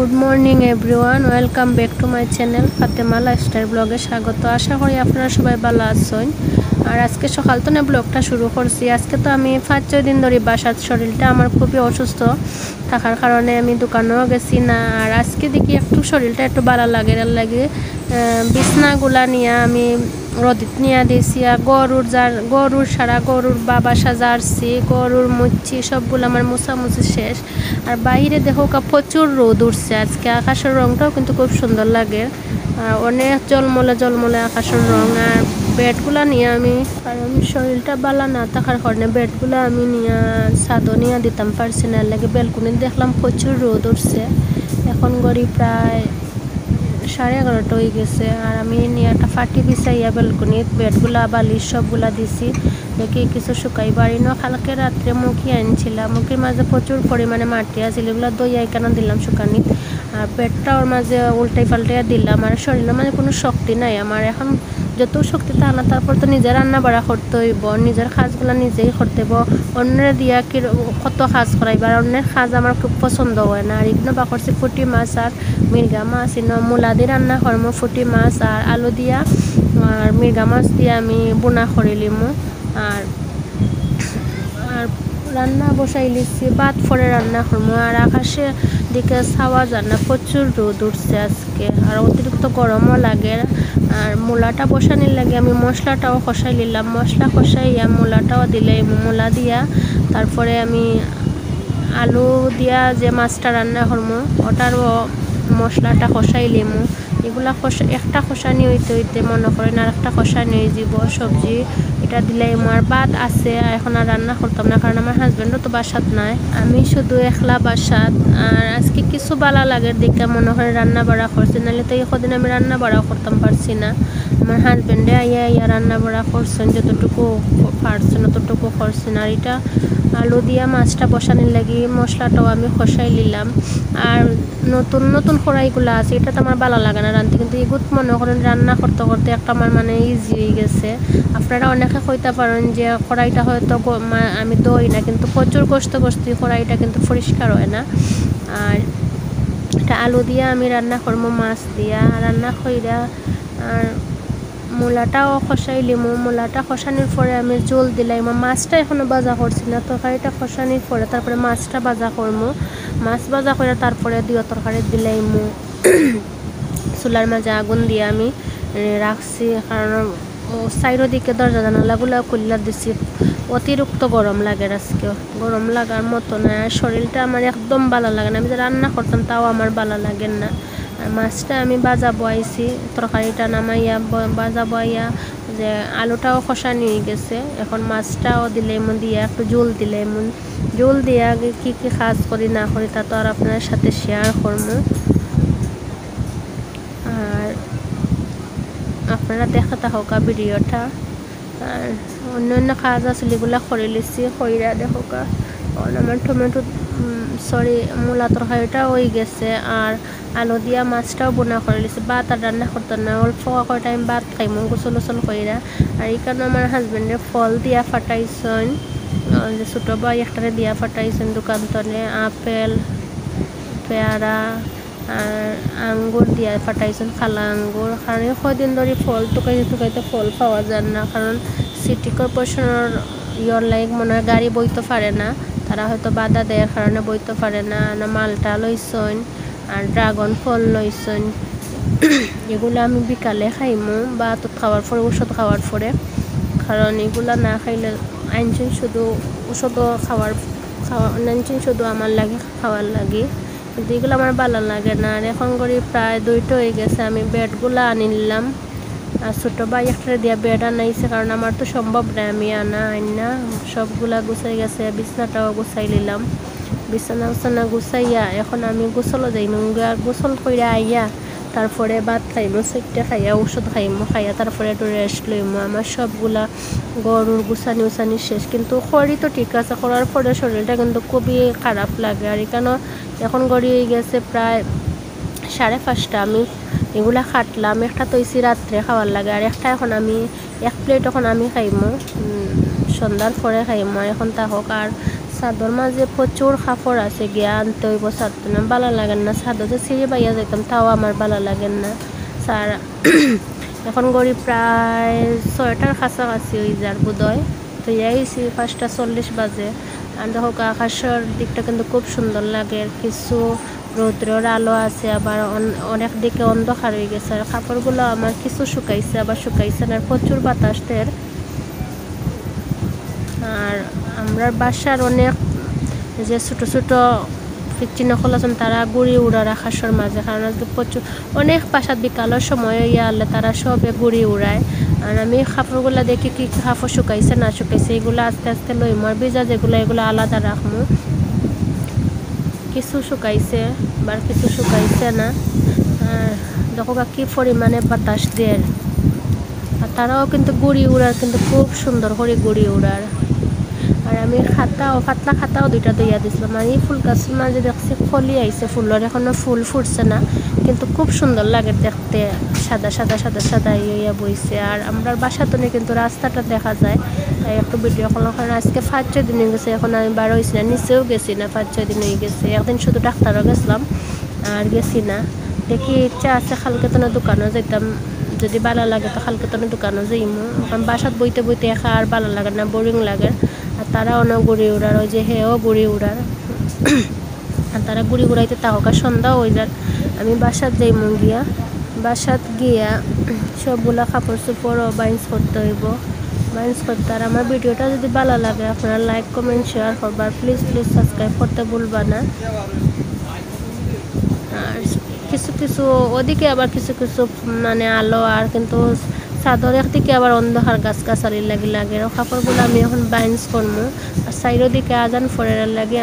Good morning everyone welcome back to my channel Fatema lifestyle ব্লগে স্বাগত। আশা করি আপনারা সবাই ভালো আছেন। আর আজকে সকাল তো না ব্লগটা শুরু করছি। আজকে তো আমি পাঁচ ছয় দিন ধরে বাসার শরীরটা আমার খুবই অসুস্থ। থাকার কারণে আমি দোকানেও গেছি না। আর আজকে দেখি একটু শরীরটা একটু ভালো লাগে লাগে বিছনাগুলা নিয়ে আমি রদিত নিয়ে দিয়েছি আর গরুর যার, গরুর সারা গরুর বাবা সাজারছি, গরুর মুচ্ছি, সবগুলো আমার মুছামুছি শেষ। আর বাইরে দেখো কা প্রচুর রোদ উঠছে আজকে, আকাশের রংটাও কিন্তু খুব সুন্দর লাগে। আর অনেক জলমলে জলমলে আকাশের রং, আর বেডগুলা নিয়ে আমি কারণ শরীরটা বালা না থাকার কারণে বেডগুলো আমি নিয়ে ছাদও নিয়ে দিতাম পারছি না লাগে বেলকুনি দেখলাম প্রচুর রোদ উঠছে। এখন গড়ি প্রায় সাড়ে এগারোটা হয়ে গেছে। আর আমি নিয়ে একটা ফাটি বিছাইয়া বেলকনিত বেডগুলা, বালিশ সবগুলা দিছি। দেখি কিছু শুকাই বাড়ি ন কালকে রাত্রে মুখি আনছিলাম মুখির মাঝে প্রচুর পরিমাণে মাটি আছিল। এগুলো দইয়া কেন দিলাম শুকানিত? পেটটা ওর মাঝে উল্টাই পাল্টাইয়া দিলাম। আর শরীরের মাঝে কোনো শক্তি নাই। আমার এখন যত শক্তি তা না, তারপর তো নিজে রান্না বাড়া করতে হইব। নিজের কাজগুলো নিজেই করতে হইব। অন্যের দিয়া কি কত কাজ করাইব? আর অন্যের কাজ আমার খুব পছন্দ হয় না। আর এগুলো বা করছি ফুটি মাছ আর মির্গা মাছ। ইনো মূলা দিয়ে রান্না করব ফুটি মাছ আর আলু দিয়া। আর মির্গা মাছ দিয়ে আমি বোনা করে লিমু। আর আর রান্না বসাই লিছি বাদ ফরে রান্না করব আর আকাশে দিকে ছাওয়া যায় না প্রচুর রোদ উঠছে আজকে। আর অতিরিক্ত গরমও লাগে। আর মূলাটা বসানির লাগে, আমি মশলাটাও কষাই নিলাম। মশলা কষাইয়া মূলাটাও দিলে, মূলা দিয়া তারপরে আমি আলু দিয়া যে মাছটা রান্না করব ওটারও মশলাটা কষাই লিমু। এগুলা খসা একটা খসানি হইতে হইতে মনে করেন আর একটা খসানি হয়ে যাব সবজি। এটা দিলে আমার বাদ আছে এখন আর রান্না করতাম না কারণ আমার হাজব্যান্ডও তো বাসাত নাই। আমি শুধু একলা বাসাত আর আজকে কিছু বালা লাগে, দেখে মনে হয় রান্না বাড়া করছি নাহলে তো কদিন আমি রান্না বাড়াও করতাম পারছি না। আমার হাজব্যান্ডে আইয়া আইয়া রান্না বাড়া করছেন, যতটুকু পারছেন অতটুকু করছেন। আর এটা আলু দিয়া মাছটা বসানোর লাগি মশলাটাও আমি খসাই নিলাম। আর নতুন নতুন কড়াইগুলো আছে এটা তো আমার ভালো লাগে না রাঁধতে, কিন্তু এগুত মনে করেন রান্না করতে করতে একটা আমার মানে ইজি হয়ে গেছে। আপনারা অনেকে কইতে পারেন যে কড়াইটা হয়তো আমি দই না, কিন্তু প্রচুর কষ্ট কষ্ট কড়াইটা কিন্তু পরিষ্কার হয় না। আর এটা আলু দিয়া আমি রান্না করব, মাছ দিয়া। রান্না কইরা আর মূলাটাও খসাই লিমু, মূলাটা খসানির পরে আমি জল দিলাম। মাছটা এখনও বাজা করছি না, তরকারিটা খসানির পরে, তারপরে মাছটা বাজা করব মাছ বাজা করে তারপরে দিও তরকারি দিলাইমু। চুলার মাঝে আগুন দিয়ে আমি রাখছি, কারণ সাইডের দিকে দরজা জানালাগুলো খুললা দিছি। অতিরিক্ত গরম লাগে আজকে। গরম লাগার মতো না, শরীরটা আমার একদম ভালো লাগে না। আমি যে রান্না করতাম তাও আমার ভালো লাগে না। মাছটা আমি বাজা বয়াইছি তরকারিটা নামাইয়া বাজা বয়াইয়া যে আলুটাও খসা নিয়ে গেছে। এখন মাছটাও দিলে এমন দিয়ে, একটু জল দিলে এমন। জল দিয়ে কী কী কাজ করি না করি তা তো আর আপনার সাথে শেয়ার করব। আর আপনারা দেখাতে হোক ভিডিওটা। আর অন্য অন্য কাজ আসলে এগুলো করে লিছি খইরা দেখোকা আমার টমেটো সরি মূলা তরকারিটা হয়ে গেছে। আর আলু দিয়া মাছটাও বোনা করে লিছি। ভাত আর রান্না করতে না অল্প করে টাইম ভাত খাইমো গোসল গোসল কইরা আর এইখানে আমার হাজবেন্ডে ফল দিয়া ফাটাইছেন ছোটো ভাই একটারে দিয়া ফাটাইছেন দোকান তলে আপেল পেয়ারা আর আঙ্গুর দিয়া ফাটাইছেন খালা আঙ্গুর কারণ কদিন ধরে ফল টুকাইতে টুকাইতে ফল পাওয়া যায় না। কারণ সিটি কর্পোরেশনের ইয়র লাইক মনে হয় গাড়ি বইতে পারে না। তারা হয়তো বাধা দেওয়ার কারণে বইতে পারে না না মালটা লইছেন আর ড্রাগন ফল লইছেন এগুলো আমি বিকালে খাইমু বা তো খাওয়ার পরে ওষুধ খাওয়ার পরে। কারণ এগুলো না খাইলে আনছেন শুধু ওষুধও খাওয়ার, খাওয়া আনছেন শুধু আমার লাগে, খাওয়ার লাগে। কিন্তু এগুলো আমার ভালো লাগে না। আর এখন করি প্রায় দুইটা হয়ে গেছে, আমি বেডগুলো আনি নিলাম। আর ছোটো ভাই একটা দিয়া বেড আনাইছে কারণ আমার তো সম্ভব না আমি আনা, আইনা, সবগুলা গুছাই গেছে, বিছনাটাও গুছাই নিলাম। বিছানা উছানা গুছাইয়া এখন আমি গোসলও যাইম আর গোসল করে আইয়া তারপরে ভাত খাইমো চারটে খাইয়া ওষুধ খাইমো, খাইয়া তারপরে একটু রেস্ট লইমো। আমার সবগুলা গরুর গুছানি উছানি শেষ। কিন্তু খড়ি তো ঠিক আছে করার পরে শরীরটা কিন্তু খুবই খারাপ লাগে। আর এখানে এখন গড়িয়ে গেছে প্রায় সাড়ে পাঁচটা। আমি এগুলা খাটলাম, একটা তৈছি রাত্রে খাওয়ার লাগে, আর একটা এখন আমি, এক প্লেট এখন আমি খাইমো। সন্ধ্যার পরে খাইমো এখন তা হোক। আর সাদর মাঝে প্রচুর কাপড় আছে গিয়া, আনতে হইব সারতো না ভালো না সাদর যে ছিঁড়ে বাইয়া যেতাম তাও আমার ভালো লাগেন না। স্যার, এখন গড়ি প্রায় ছয়টার কাছাকাছি হয়ে যার বোধহয়। তো আইসি পাঁচটা চল্লিশ বাজে। আর দেখো, আকাশের দিকটা কিন্তু খুব সুন্দর লাগে কিছু রৌদ্রের আলো আছে, আবার অনেক দিকে অন্ধকার হয়ে গেছে। আর কাপড়গুলো আমার কিছু শুকাইছে, আবার শুকাইছে না প্রচুর বাতাস দের। আর আমরা বাসার অনেক যে ছোট ছোট পিচ্ছি নকল আছেন, তারা গুড়ি উড়ার আকাশের মাঝে, কারণ প্রচুর, অনেক পাশাত বিকালের সময় ইয়ে আলে তারা সবে গুড়ি উড়ায়। আর আমি কাপড়গুলো দেখি কি কাপড় শুকাইছে না শুকাইছে, এগুলো আস্তে আস্তে লই আর ভিজা যেগুলো, এগুলো আলাদা রাখব কিছু শুকাইছে বা কিছু শুকাইছে না। দেখো কি পরিমাণে বাতাস দেয়। আর তারাও কিন্তু গুড়ি উড়ার কিন্তু খুব সুন্দর করে গুড়ি উড়ার আর আমি খাতাও পাতলা খাতাও দুইটা দইয়া দিছিলাম। আর এই ফুল গাছের মাঝে দেখছি ফলি আইছে ফুলের এখনও ফুল ফুটছে না। কিন্তু খুব সুন্দর লাগে দেখতে। সাদা সাদা সাদা সাদা ইয়া বইছে। আর আমরা বাসাতে কিন্তু রাস্তাটা দেখা যায়। তাই একটু ভিডিও কল কারণ আজকে পাঁচ, ছয় দিন হয়ে গেছে, এখন আমি বার হয়েছি না, নিচেও গেছি না, পাঁচ, ছয় দিন হয়ে গেছে। একদিন শুধু ডাক্তারও গেছিলাম, আর গেছি না। দেখি ইচ্ছা আছে খালকেতনের দোকানও যেতাম যদি ভালো লাগে তো খালকেতনের দোকানও যাইমু। কারণ বাসাত বইতে বইতে একা আর ভালো লাগে না, বোরিং লাগে। আর তারা অনেক গুড়ি উড়ার, ওই যে হেও গুড়ি উড়ার। আর তারা গুড়ি উড়াইতে তাহকা সন্ধ্যা হয়ে যার আমি বাসাত যাইমু গিয়া। বাসাত গিয়া সবগুলা কাপড় চোপড়ও বাইন্স করতে হইব। বাইন্স করতে আর আমার ভিডিওটা যদি ভালো লাগে, আপনারা লাইক, কমেন্ট, শেয়ার করবার প্লিজ প্লিজ সাবস্ক্রাইব করতে ভুলবা না। আর কিছু কিছু, ওদিকে আবার কিছু কিছু মানে আলো আর কিন্তু চাদর একদিকে আবার অন্ধকার গাছ গাছালি লাগি লাগে কাপড়গুলো আমি এখন বাইন্স করব আর সাইডের দিকে আজান ফোরের লাগে